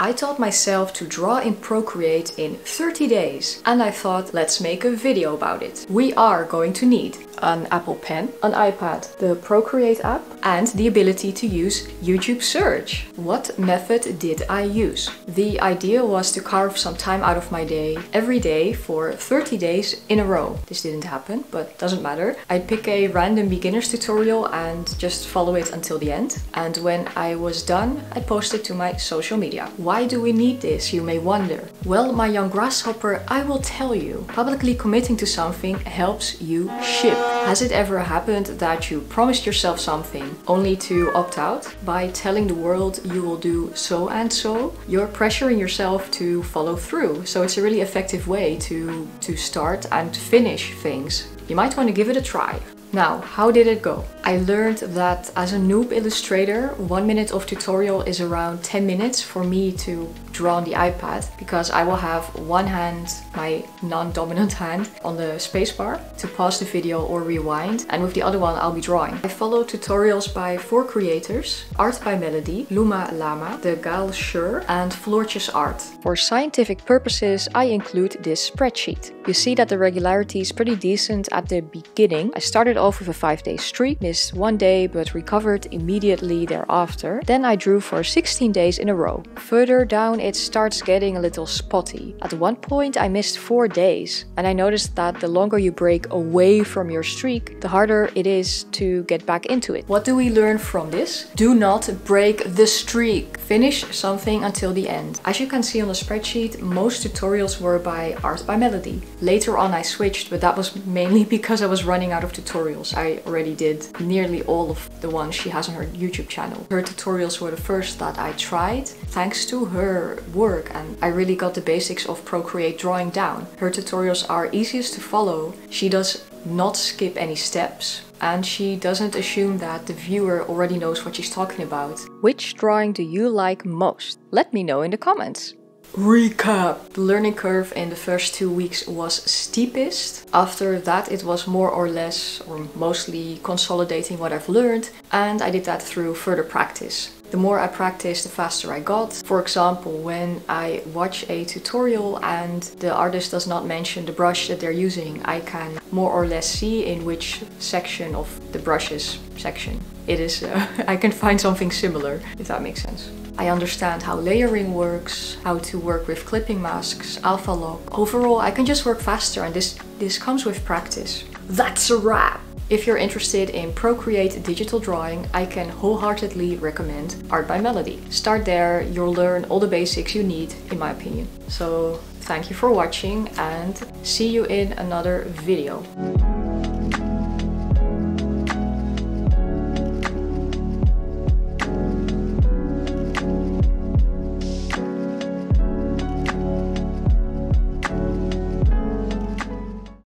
I taught myself to draw in Procreate in 30 days and I thought let's make a video about it. We are going to need an Apple Pen, an iPad, the Procreate app and the ability to use YouTube search. What method did I use? The idea was to carve some time out of my day every day for 30 days in a row. This didn't happen, but doesn't matter. I'd pick a random beginner's tutorial and just follow it until the end. And when I was done, I posted to my social media. Why do we need this, you may wonder? Well, my young grasshopper, I will tell you. Publicly committing to something helps you ship. Has it ever happened that you promised yourself something only to opt out? By telling the world you will do so and so, you're pressuring yourself to follow through. So it's a really effective way to, to start and finish things. You might want to give it a try. Now, how did it go? I learned that as a noob illustrator, one minute of tutorial is around 10 minutes for me to draw on the iPad because I will have one hand, my non-dominant hand, on the spacebar to pause the video or rewind and with the other one I'll be drawing. I follow tutorials by four creators, Art by Melody, Luma Llama, The Gal Shir and Floortjes Art. For scientific purposes I include this spreadsheet. You see that the regularity is pretty decent at the beginning. I started off with a 5 day streak, missed one day but recovered immediately thereafter. Then I drew for 16 days in a row. Further down it starts getting a little spotty. At one point I missed 4 days and I noticed that the longer you break away from your streak, the harder it is to get back into it. What do we learn from this? Do not break the streak. Finish something until the end. As you can see on the spreadsheet, most tutorials were by Art by Melody. Later on I switched, but that was mainly because I was running out of tutorials. I already did nearly all of the ones she has on her YouTube channel. Her tutorials were the first that I tried. Thanks to her work and I really got the basics of Procreate drawing down. Her tutorials are easiest to follow. She does not skip any steps and she doesn't assume that the viewer already knows what she's talking about. Which drawing do you like most? Let me know in the comments. Recap! The learning curve in the first two weeks was steepest. After that it was more or less or mostly consolidating what I've learned and I did that through further practice. The more I practice, the faster I got. For example, when I watch a tutorial and the artist does not mention the brush that they're using, I can more or less see in which section of the brushes section it is. Uh, I can find something similar, if that makes sense. I understand how layering works, how to work with clipping masks, alpha lock. Overall, I can just work faster and this, this comes with practice. That's a wrap! If you're interested in Procreate digital drawing, I can wholeheartedly recommend Art by Melody. Start there, you'll learn all the basics you need, in my opinion. So thank you for watching and see you in another video.